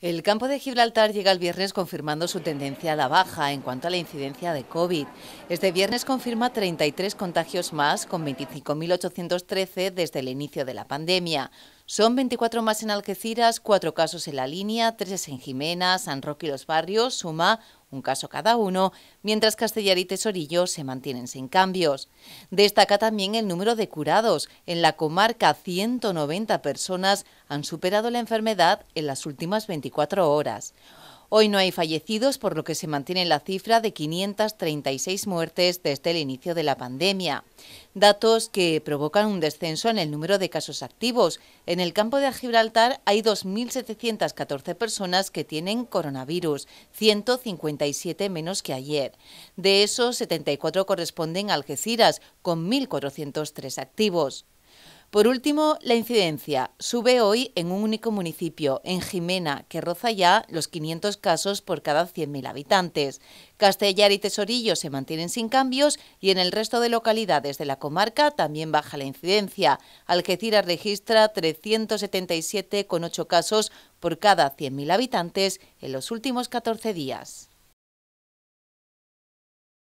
El campo de Gibraltar llega el viernes confirmando su tendencia a la baja en cuanto a la incidencia de COVID. Este viernes confirma 33 contagios más, con 25.813 desde el inicio de la pandemia. Son 24 más en Algeciras, 4 casos en la línea, 3 en Jimena, San Roque y Los Barrios, suma un caso cada uno, mientras Castellar y Tesorillo se mantienen sin cambios. Destaca también el número de curados. En la comarca, 190 personas han superado la enfermedad en las últimas 24 horas. Hoy no hay fallecidos, por lo que se mantiene la cifra de 536 muertes desde el inicio de la pandemia. Datos que provocan un descenso en el número de casos activos. En el campo de Gibraltar hay 2.714 personas que tienen coronavirus, 157 menos que ayer. De esos, 74 corresponden a Algeciras, con 1.403 activos. Por último, la incidencia sube hoy en un único municipio, en Jimena, que roza ya los 500 casos por cada 100.000 habitantes. Castellar y Tesorillo se mantienen sin cambios y en el resto de localidades de la comarca también baja la incidencia. Algeciras registra 377,8 casos por cada 100.000 habitantes en los últimos 14 días.